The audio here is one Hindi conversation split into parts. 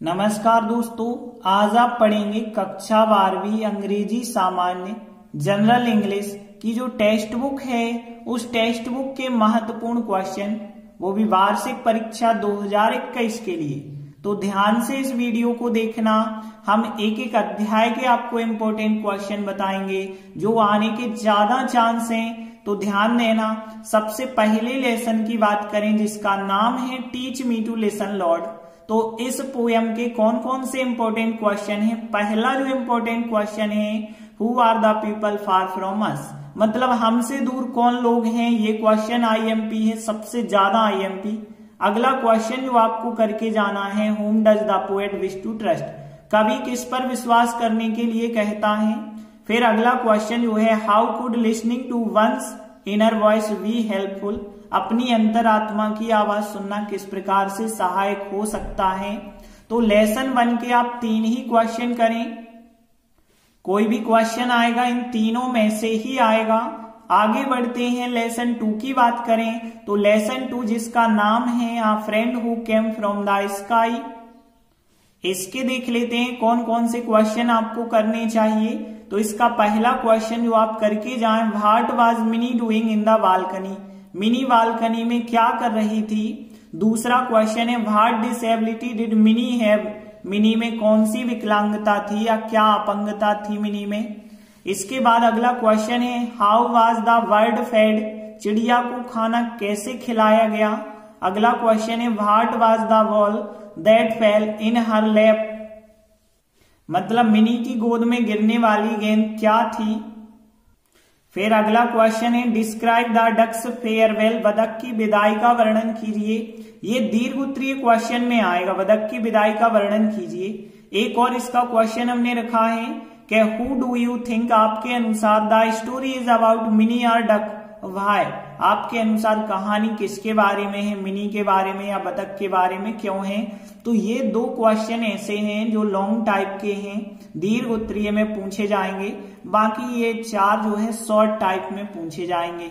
नमस्कार दोस्तों, आज आप पढ़ेंगे कक्षा बारहवीं अंग्रेज़ी सामान्य जनरल इंग्लिश की जो टेक्स्ट बुक है, उस टेक्स्ट बुक के महत्वपूर्ण क्वेश्चन वो भी वार्षिक परीक्षा 2021 के लिए। तो ध्यान से इस वीडियो को देखना। हम एक एक अध्याय के आपको इम्पोर्टेंट क्वेश्चन बताएँगे, जो आने के ज़्यादा चांस हैं। तो ध्यान देना, सबसे पहले लेसन की बात करें, जिसका नाम है teach me to listen lord तो इस पोएम के कौन कौन से इंपॉर्टेंट क्वेश्चन है? पहला जो इंपॉर्टेंट क्वेश्चन है who are the people far from us मतलब हमसे दूर कौन लोग हैं? ये क्वेश्चन आईएमपी है, सबसे ज़्यादा आईएमपी अगला क्वेश्चन जो आपको करके जाना है whom does the poet wish to trust कवि किस पर विश्वास करने के लिए कहता है? फिर अगला क्वेश्चन जो है how could listening to one's inner voice be helpful अपनी अंतरात्मा की आवाज़ सुनना किस प्रकार से सहायक हो सकता है? तो लेसन वन के आप तीन ही क्वेश्चन करें। कोई भी क्वेश्चन आएगा, इन तीनों में से ही आएगा। आगे बढ़ते हैं लेसन टू की बात करें। तो लेसन टू जिसका नाम है a friend who came from the sky इसके देख लेते हैं कौन कौन से क्वेश्चन आपको करने चाहिए। तो इसका पहला क्वेश्चन जो आप करके जाएँ what was Mini doing in the balcony Mini balcony में क्या कर रही थी? दूसरा क्वेश्चन है what disability did Mini have Mini में कौन सी विकलांगता थी या क्या अपंगता थी मिनी में? इसके बाद अगला क्वेश्चन है how was the bird fed चिड़िया को खाना कैसे खिलाया गया? अगला क्वेश्चन है what was the ball that fell in her lap मतलब मिनी की गोद में गिरने वाली गेंद क्या थी? फिर अगला क्वेश्चन है डिस्क्राइब द डक्स फेयरवेल बदक की विदाई का वर्णन कीजिए। ये दीर्घ उत्तरीय क्वेश्चन में आएगा। बदक की विदाई का वर्णन कीजिए। एक और इसका क्वेश्चन हमने रखा है कि हु डू यू थिंक आपके अनुसार the story is about Mini or duck why आपके अनुसार कहानी किसके बारे में है, मिनी के बारे में या बतख के बारे में क्यों है? तो ये दो क्वेश्चन ऐसे हैं जो लॉन्ग टाइप के हैं, दीर्घ उत्तरीय में पूछे जाएँगे, बाकी ये चार जो है शॉर्ट टाइप में पूछे जाएँगे।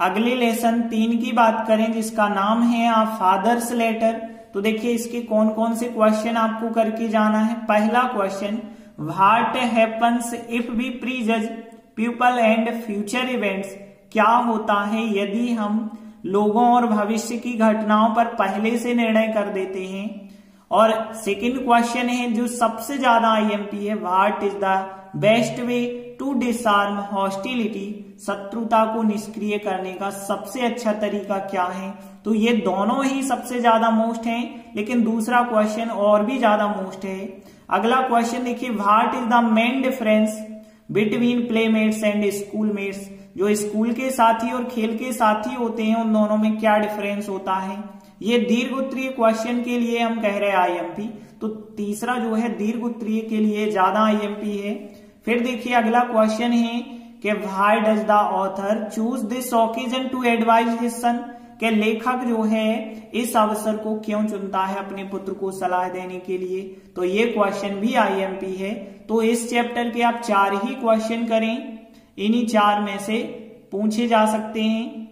अगले लेसन तीन की बात करें, जिसका नाम है आ फादर्स लेटर तो देखिए, इसके कौन कौन से क्वेश्चन आपको करके जाना है। पहला question what happens if we prejudge people and future events क्या होता है यदि हम लोगों और भविष्य की घटनाओं पर पहले से निर्णय कर देते हैं? और सेकंड क्वेश्चन है, जो सबसे ज़्यादा आईएमपी है what is the best way to disarm hostility शत्रुता को निष्क्रिय करने का सबसे अच्छा तरीका क्या है? तो ये दोनों ही सबसे ज़्यादा मोस्ट हैं, लेकिन दूसरा क्वेश्चन और भी ज़्यादा मोस्ट है। अगला क्वेश्चन देखिए what is the main difference between playmates and schoolmates जो स्कूल के साथी और खेल के साथी होते हैं, उन दोनों में क्या डिफरेंस होता है? ये दीर्घ उत्तरीय क्वेश्चन के लिए हम कह रहे हैं आईएमपी तो तीसरा जो है दीर्घ उत्तरीय के लिए ज़्यादा आईएमपी है। फिर देखिए, अगला क्वेश्चन है कि why does the author choose this occasion to advise his son के लेखक जो है, इस अवसर को क्यों चुनता है अपने पुत्र को सलाह देने के लिए? तो ये क्वेश्चन भी आईएमपी है। तो इस चैप्टर के आप चार ही क्वेश्चन करें। इन्हीं चार में से पूछे जा सकते हैं।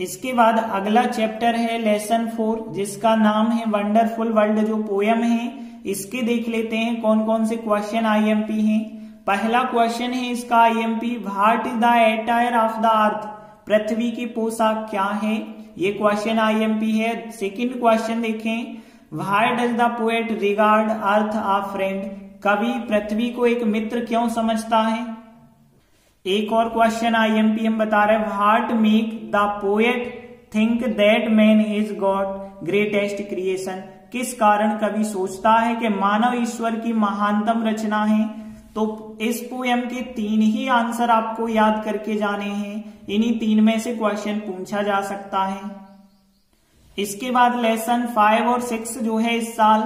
इसके बाद अगला चैप्टर है लेसन फोर जिसका नाम है वंडरफुल वर्ल्ड जो पोयम है। इसके देख लेते हैं कौन कौन से क्वेश्चन आईएमपी हैं। पहला क्वेश्चन है इसका IMP what is the attire of the earth पृथ्वी की पोशाक क्या है? ये क्वेश्चन आईएमपी है। सेकंड क्वेश्चन देखें why does the poet regard earth a friend कवि पृथ्वी को एक मित्र क्यों समझता है? एक और क्वेश्चन आईएमपी हम बता रहे what make the poet think that man is God greatest creation किस कारण कवि सोचता है कि मानव ईश्वर की महानतम रचना है? तो इस पोएम के तीन ही आंसर आपको याद करके जाने हैं। इन्हीं तीन में से क्वेश्चन पूछा जा सकता है। इसके बाद लेसन फाइव और सिक्स जो है इस साल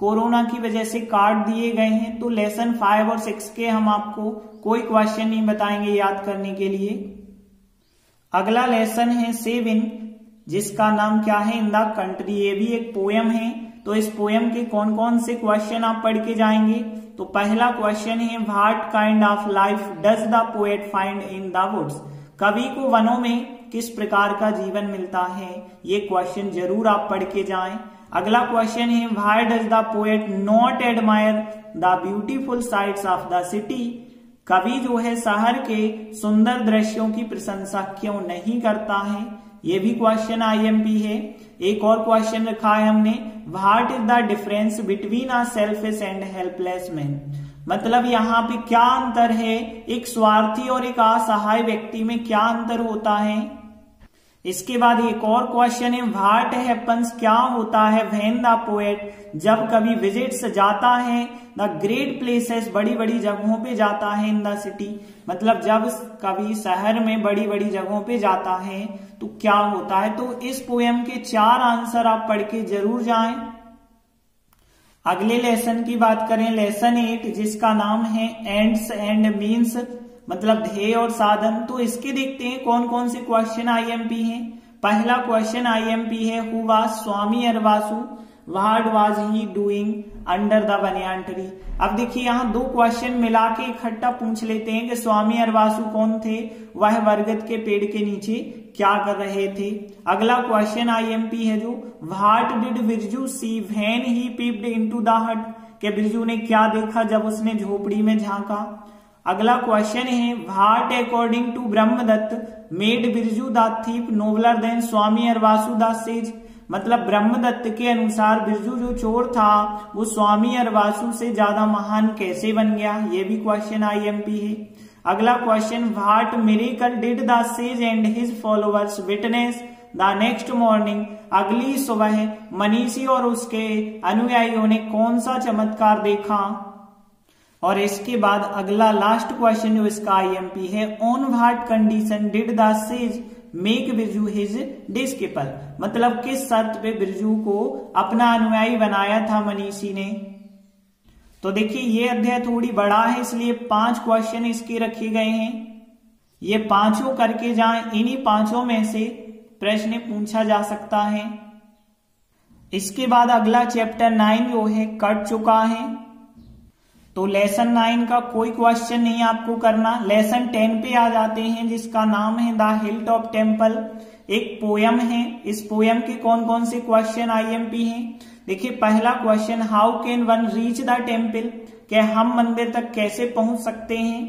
कोरोना की वजह से काट दिए गए हैं तो लेसन फाइव और सिक्स के हम आपको कोई क्वेश्चन नहीं बताएँगे याद करने के लिए। अगला लेसन है सेव इन जिसका नाम क्या है? इन द कंट्री, ये भी एक पोयम है। तो इस पोयम के कौन कौन से क्वेश्चन आप पढ़ के जाएँगे? तो पहला क्वेश्चन है what kind of life does the poet find in the woods कवि को वनों में किस प्रकार का जीवन मिलता है? ये क्वेश्चन ज़रूर आप पढ़ के जाएँ। अगला क्वेश्चन है why does the poet not admire the beautiful sights of the city कवि जो है, शहर के सुंदर दृश्यों की प्रशंसा क्यों नहीं करता है? ये भी क्वेश्चन आईएमपी है। एक और क्वेश्चन रखा है हमने what is the difference between a selfish and helpless man मतलब यहाँ पे क्या अंतर है? एक स्वार्थी और एक असहाय व्यक्ति में क्या अंतर होता है? इसके बाद एक और क्वेश्चन है वाट हैपन्स क्या होता है वेन द पोएट जब कभी विजिट्स जाता है द ग्रेट प्लेसेस बड़ी बड़ी जगहों पे जाता है इन द सिटी मतलब जब कभी शहर में बड़ी बड़ी जगहों पे जाता है तो क्या होता है? तो इस पोएम के चार आंसर आप पढ़ के ज़रूर जाएँ। अगले लेसन की बात करें लेसन एट जिसका नाम है एंड्स एंड मीन्स मतलब ध्येय और साधन। तो इसके देखते हैं कौन कौन से क्वेश्चन आईएमपी हैं। पहला क्वेश्चन आईएमपी है who was Swami Arvasu what was he doing under the banyan tree अब देखिए, यहाँ दो क्वेश्चन मिला के इकट्ठा पूछ लेते हैं कि स्वामी अरवासु कौन थे? वह बरगद के पेड़ के नीचे क्या कर रहे थे? अगला क्वेश्चन आईएमपी है जो what did Birju see when he peeped into the hut के बिरजू ने क्या देखा जब उसने झोपड़ी में झांका? अगला क्वेश्चन है what according to Brahmadatt made Birju deep nobler than Swami Arvasu does sage मतलब ब्रह्मदत्त के अनुसार बिरजू जो चोर था, वो स्वामी अरवासु से ज़्यादा महान कैसे बन गया? ये भी क्वेश्चन आईएमपी है। अगला question what miracle did the sage and his followers witness the next morning अगली सुबह, मनीषी और उसके अनुयायियों ने कौन सा चमत्कार देखा? और इसके बाद अगला लास्ट क्वेश्चन जो इसका आईएमपी है on what condition did the sage make Birju his disciple मतलब किस शर्त पे बिरजू को अपना अनुयायी बनाया था मनीषी ने? तो देखिए, ये अध्याय थोड़ी बड़ा है, इसलिए पाँच क्वेश्चन इसके रखे गए हैं। ये पाँचों करके जाएँ, इन्हीं पाँचों में से प्रश्न पूछा जा सकता है। इसके बाद अगला चैप्टर नाइन जो है, कट चुका है। तो लेसन नाइन का कोई क्वेश्चन नहीं आपको करना। लेसन टेन पे आ जाते हैं, जिसका नाम है द हिल टॉप टेंपल एक पोयम है। इस पोयम के कौन कौन से क्वेश्चन आईएमपी हैं? देखिए, पहला question how can one reach the temple क्या हम मंदिर तक कैसे पहुँच सकते हैं?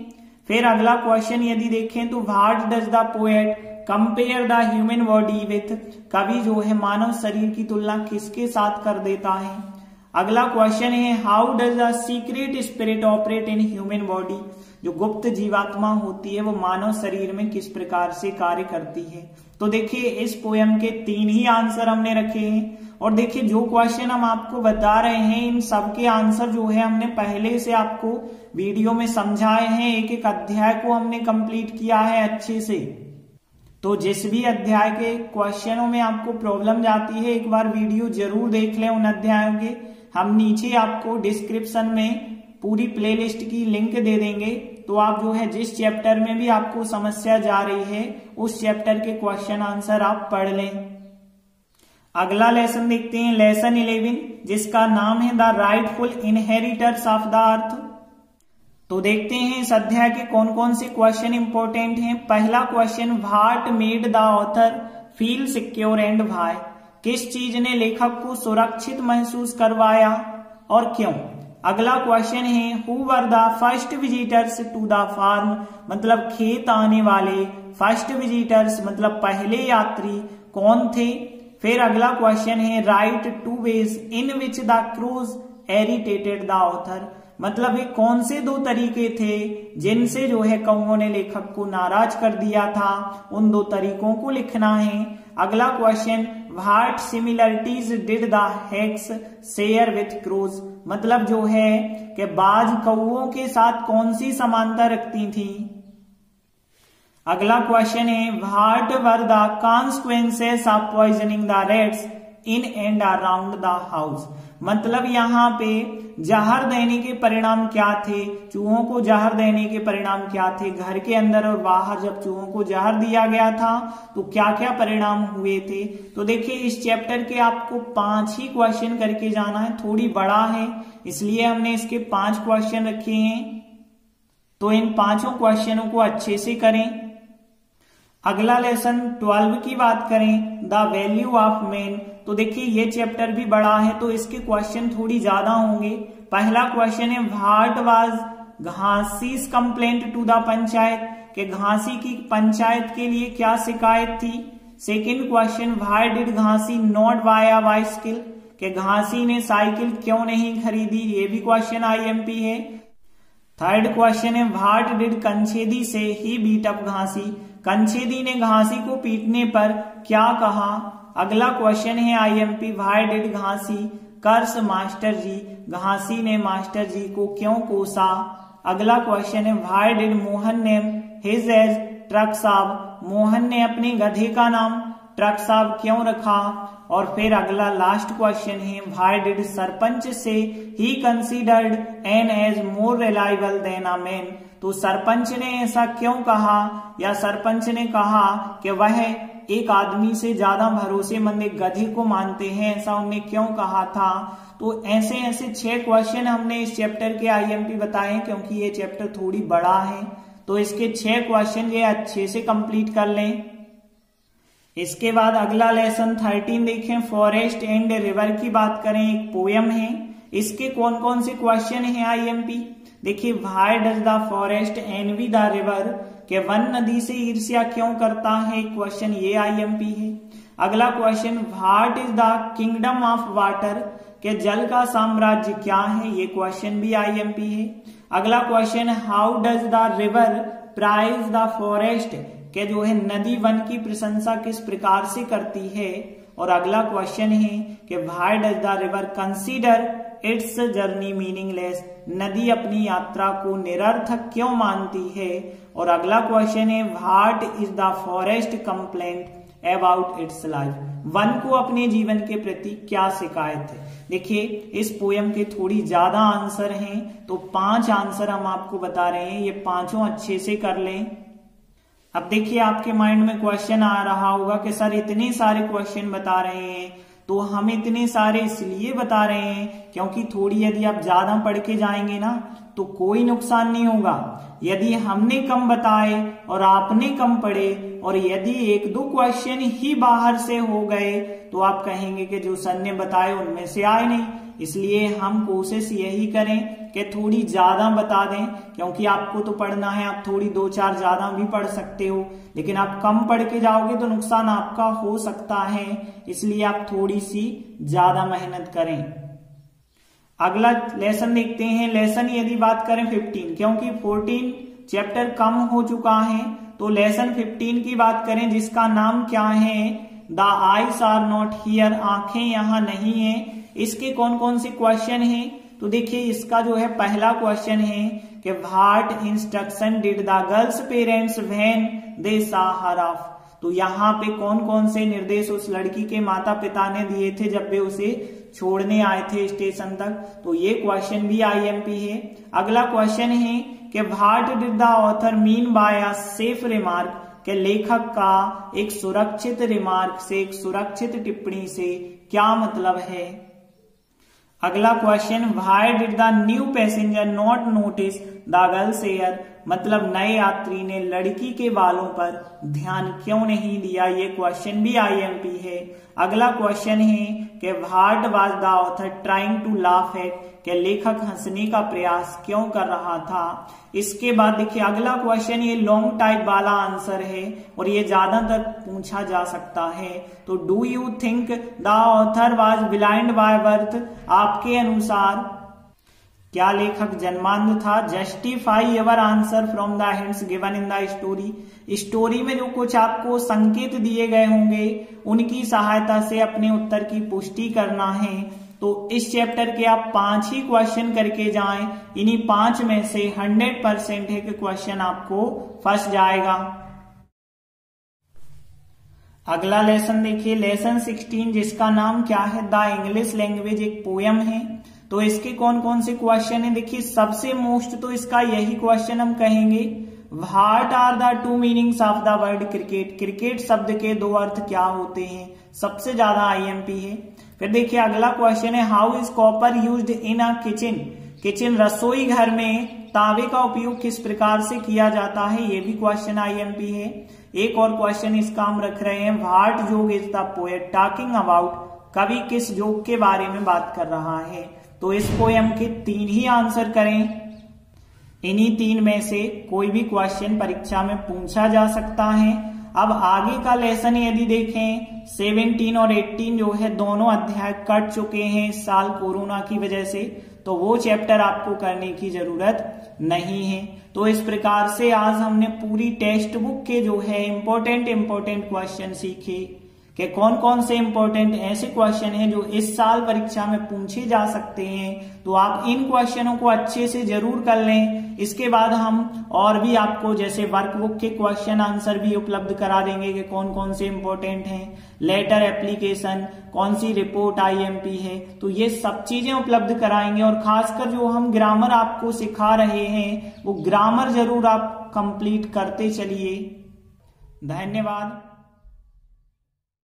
फिर अगला क्वेश्चन यदि देखें तो what does the poet compare the human body with कवि जो है, मानव शरीर की तुलना किसके साथ कर देता है? अगला क्वेश्चन है how does the secret spirit operate in human body जो गुप्त जीवात्मा होती है, वो मानव शरीर में किस प्रकार से कार्य करती है? तो देखिए, इस पोयम के तीन ही आंसर हमने रखे हैं। और देखिए, जो क्वेश्चन हम आपको बता रहे हैं, इन सब के आंसर जो है, हमने पहले से आपको वीडियो में समझाए हैं। एक एक अध्याय को हमने कंप्लीट किया है अच्छे से। तो जिस भी अध्याय के क्वेश्चनों में आपको प्रॉब्लम जाती है, एक बार वीडियो ज़रूर देख लें उन अध्यायों के। हम नीचे आपको डिस्क्रिप्शन में पूरी प्लेलिस्ट की लिंक दे देंगे। तो आप जो है जिस चैप्टर में भी आपको समस्या जा रही है, उस चैप्टर के क्वेश्चन आंसर आप पढ़ लें। अगला लेसन देखते हैं लेसन इलेवन जिसका नाम है the rightful inheritors of the earth. तो देखते हैं इस अध्याय के कौन कौन से क्वेश्चन इंपॉर्टेंट हैं। पहला question what made the author feel secure and why किस चीज़ ने लेखक को सुरक्षित महसूस करवाया और क्यों? अगला क्वेश्चन है who were the first visitors to the farm मतलब खेत आने वाले। फ़र्स्ट विजिटर्स मतलब पहले यात्री कौन थे? फिर अगला क्वेश्चन है write two ways in which the crows irritated the author मतलब ये कौन से दो तरीके थे जिनसे जो है कौओं ने लेखक को नाराज़ कर दिया था? उन दो तरीकों को लिखना है। अगला question what similarities did the hawks share with crows मतलब जो है कि बाज कौओं के साथ कौन सी समानता रखती थी? अगला क्वेश्चन है what were the consequences of poisoning the rats in and around the house मतलब यहाँ पे जहर देने के परिणाम क्या थे? चूहों को जहर देने के परिणाम क्या थे? घर के अंदर और बाहर जब चूहों को जहर दिया गया था तो क्या क्या परिणाम हुए थे? तो देखिए, इस चैप्टर के आपको पाँच ही क्वेश्चन करके जाना है। थोड़ी बड़ा है, इसलिए हमने इसके पाँच क्वेश्चन रखे हैं। तो इन पाँचों क्वेश्चनों को अच्छे से करें। अगला लेसन ट्वेल्व की बात करें, द वैल्यू ऑफ़ मैन। तो देखिए, ये चैप्टर भी बड़ा है तो इसके क्वेश्चन थोड़ी ज़्यादा होंगे। पहला क्वेश्चन है what was Ghasi's complaint to the panchayat के घासी की पंचायत के लिए क्या शिकायत थी? Second question why did Ghasi not buy a के घासी ने साइकिल क्यों नहीं खरीदी? ये भी क्वेश्चन आईएमपी है। थर्ड क्वेश्चन है what did Kanchhedi say he beat up Ghasi Kanchhedi ने घासी को पीटने पर क्या कहा? अगला क्वेश्चन है IMP why did Ghasi curse master ji Ghasi ने मास्टर जी को क्यों कोसा? अगला क्वेश्चन है why did Mohan name his as truck sahib? Mohan ने अपने गधे का नाम ट्रक साहब क्यों रखा? और फिर अगला लास्ट क्वेश्चन है why did sarpanch say he considered an ass more reliable than a man तो सरपंच ने ऐसा क्यों कहा या सरपंच ने कहा कि वह एक आदमी से ज़्यादा भरोसेमंद एक गधे को मानते हैं, ऐसा उन्होंने क्यों कहा था? तो ऐसे ऐसे छह क्वेश्चन हमने इस चैप्टर के आईएमपी बताए, क्योंकि ये चैप्टर थोड़ी बड़ा है। तो इसके छह क्वेश्चन ये अच्छे से कंप्लीट कर लें। इसके बाद अगला लेसन थर्टीन देखें। फॉरेस्ट एंड रिवर की बात करें, एक पोयम है। इसके कौन कौन से क्वेश्चन है आईएमपी देखिए why does the forest envy the river के वन नदी से ईर्ष्या क्यों करता है? क्वेश्चन ये आईएमपी है। अगला question what is the kingdom of water के जल का साम्राज्य क्या है? ये क्वेश्चन भी आईएमपी है। अगला question how does the river praise the forest के जो है, नदी वन की प्रशंसा किस प्रकार से करती है? और अगला क्वेश्चन है कि why does the river consider its journey meaningless. नदी अपनी यात्रा को निरर्थक क्यों मानती है? और अगला क्वेश्चन है what is the forest complaint about its life one को अपने जीवन के प्रति क्या शिकायत है? देखिए, इस पोयम के थोड़ी ज़्यादा आंसर हैं तो पाँच आंसर हम आपको बता रहे हैं, ये पाँचों अच्छे से कर लें। अब देखिए, आपके माइंड में क्वेश्चन आ रहा होगा कि सर इतने सारे क्वेश्चन बता रहे हैं। तो हम इतने सारे इसलिए बता रहे हैं, क्योंकि थोड़ी यदि आप ज़्यादा पढ़ के जाएँगे ना तो कोई नुकसान नहीं होगा। यदि हमने कम बताए और आपने कम पढ़े, और यदि एक दो क्वेश्चन ही बाहर से हो गए तो आप कहेंगे कि जो सर ने बताए उनमें से आए नहीं। इसलिए हम कोशिश यही करें कि थोड़ी ज़्यादा बता दें, क्योंकि आपको तो पढ़ना है, आप थोड़ी दो चार ज़्यादा भी पढ़ सकते हो, लेकिन आप कम पढ़ के जाओगे तो नुकसान आपका हो सकता है, इसलिए आप थोड़ी सी ज़्यादा मेहनत करें। अगला लेसन देखते हैं। लेसन यदि बात करें 15 क्योंकि 14 चैप्टर कम हो चुका है तो लेसन 15 की बात करें, जिसका नाम क्या है? The eyes are not here आँखें यहाँ नहीं है। इसके कौन कौन से क्वेश्चन हैं? तो देखिए, इसका जो है पहला क्वेश्चन है कि what instruction did the girl's parents when they her off तो यहाँ पे कौन कौन से निर्देश उस लड़की के माता पिता ने दिए थे जब वे उसे छोड़ने आए थे स्टेशन तक? तो ये क्वेश्चन भी आईएमपी है। अगला क्वेश्चन है कि what did the author mean by a safe remark के लेखक का एक सुरक्षित रिमार्क से, एक सुरक्षित टिप्पणी से क्या मतलब है? अगला question why did the new passenger not notice the girl's air मतलब नए यात्री ने लड़की के बालों पर ध्यान क्यों नहीं दिया? ये क्वेश्चन भी आईएमपी है। अगला क्वेश्चन है कि what was the author trying to laugh at के लेखक हंसने का प्रयास क्यों कर रहा था? इसके बाद देखिए, अगला क्वेश्चन ये लॉन्ग टाइप वाला आंसर है और ये ज़्यादातर पूछा जा सकता है। तो do you think the author was blind by birth आपके अनुसार क्या लेखक जन्मांध था? Justify our answer from the hints given in the story story में जो कुछ आपको संकेत दिए गए होंगे, उनकी सहायता से अपने उत्तर की पुष्टि करना है। तो इस चैप्टर के आप पाँच ही क्वेश्चन करके जाएँ। इन्हीं पाँच में से हंड्रेड परसेंट है कि क्वेश्चन आपको फंस जाएगा। अगला लेसन देखिए। लेसन 16 जिसका नाम क्या है? द इंग्लिश लैंग्वेज एक पोयम है। तो इसके कौन कौन से क्वेश्चन है? देखिए, सबसे मोस्ट तो इसका यही क्वेश्चन हम कहेंगे। What are the two meanings of the word cricket cricket शब्द के दो अर्थ क्या होते हैं? सबसे ज़्यादा आईएमपी है। फिर देखिए अगला क्वेश्चन है how is copper use in a kitchen kitchen रसोई घर में तावे का उपयोग किस प्रकार से किया जाता है? ये भी क्वेश्चन आईएमपी है। एक और क्वेश्चन इसका हम रख रहे हैं, what jug is the poet talking about कवि किस जोग के बारे में बात कर रहा है? तो इस पोएम के तीन ही आंसर करें। इन्हीं तीन में से कोई भी क्वेश्चन परीक्षा में पूछा जा सकता है। अब आगे का लेसन यदि देखें 17 और 18 जो है, दोनों अध्याय कट चुके हैं इस साल कोरोना की वजह से तो वो चैप्टर आपको करने की ज़रूरत नहीं है। तो इस प्रकार से आज हमने पूरी टेक्स्ट बुक के जो है इंपॉर्टेंट इंपॉर्टेंट क्वेश्चन सीखे। कि कौन कौन से इंपॉर्टेंट ऐसे क्वेश्चन हैं जो इस साल परीक्षा में पूछे जा सकते हैं तो आप इन क्वेश्चनों को अच्छे से ज़रूर कर लें। इसके बाद हम और भी आपको जैसे वर्कबुक के क्वेश्चन आंसर भी उपलब्ध करा देंगे कि कौन कौन से इंपॉर्टेंट हैं। लेटर एप्लीकेशन कौन सी रिपोर्ट आईएमपी है तो ये सब चीज़ें उपलब्ध कराएँगे। और खासकर जो हम ग्रामर आपको सिखा रहे हैं, वो ग्रामर ज़रूर आप कंप्लीट करते चलिए। धन्यवाद।